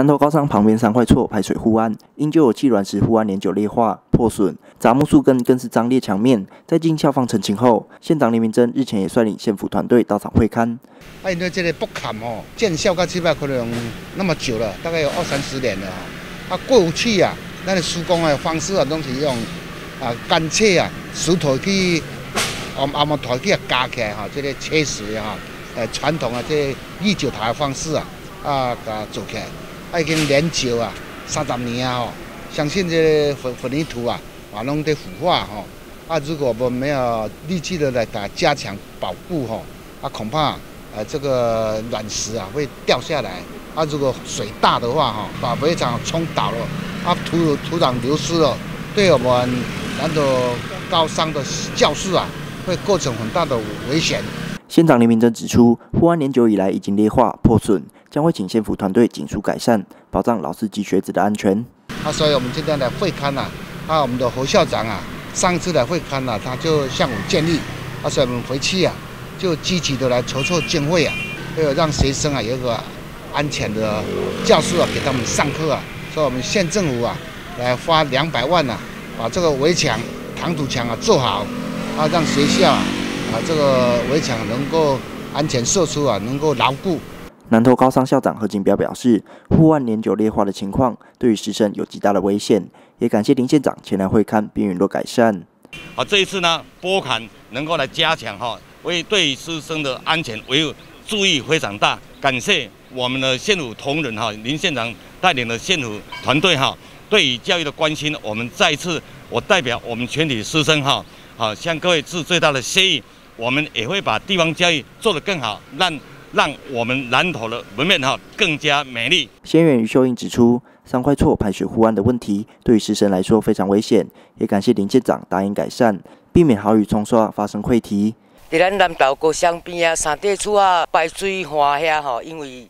南投高山旁边三块厝排水护岸，因就有气软石护岸年久裂化破损，杂木树根更是张裂墙面。在经校方澄清后，县长林明珍日前也率领县府团队到场会勘。哎，那这个不坎哦，建校到这边可能那么久了，大概有二三十年了啊。过去啊，那个施工的方式啊，都是用啊干切啊，石头去按按木头去加起来哈，这个切石哈，呃传统啊这立九台的方式啊啊给它做起来。已经连久啊，三十年啊吼，相信这混混凝土啊，啊拢在腐化吼。啊，如果我们没有立即的来它加强保护吼，啊恐怕呃这个卵石啊会掉下来。啊，如果水大的话哈，把围场冲倒了，啊土土壤流失了，对我们南投高山的教室啊，会构成很大的危险。县长林明珍指出，护安年久以来已经裂化破损，将会请县府团队紧速改善，保障老师及学子的安全。啊，所以我们今天的会勘呐，啊，我们的侯校长啊，上次的会勘呐，他就向我建议，啊，所以我们回去啊，就积极的来筹措经费啊，为了让学生啊有个安全的教室啊，给他们上课啊，所以我们县政府啊，来花两百万呐，把这个围墙、挡土墙啊做好，啊，让学校。啊，这个围墙能够安全射出啊，能够牢固。南投高商校长何景彪表示，户外年久裂化的情况对于师生有极大的危险，也感谢林县长前来会看并允诺改善。好，这一次呢，拨坎能够来加强哈，为对师生的安全为注意非常大。感谢我们的县府同仁哈，林县长带领的县府团队哈，对于教育的关心，我们再一次我代表我们全体师生哈，好向各位致最大的谢意。我们也会把地方教育做得更好，让让我们南投的门面哈更加美丽。先员于秀英指出，三块厝排水护岸的问题对于师生来说非常危险，也感谢林县长答应改善，避免豪雨冲刷发生溃堤。在咱南投高乡边啊，三块厝啊排水换遐吼，因为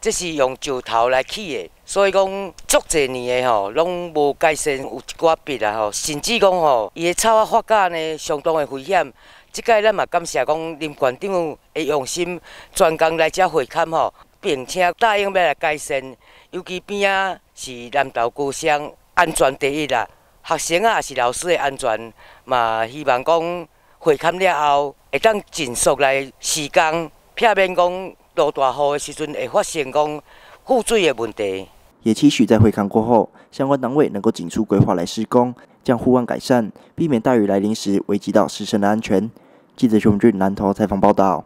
这是用石头来砌的，所以讲足侪年的吼，拢无改善，有一寡壁啊吼，甚至讲吼，伊的草啊发芽呢，相当的危险。即届咱嘛感谢讲林馆长的用心，专工来遮会勘吼，并且答应要来改善。尤其边啊是南投高乡安全第一啦，学生啊也是老师的安全嘛，希望讲会勘了后会当尽速来施工，避免讲落大雨的时阵会发生讲覆水的问题。也期许在会勘过后，相关单位能够紧速规划来施工。将护岸改善，避免大雨来临时危及到师生的安全。记者熊俊南投采访报道。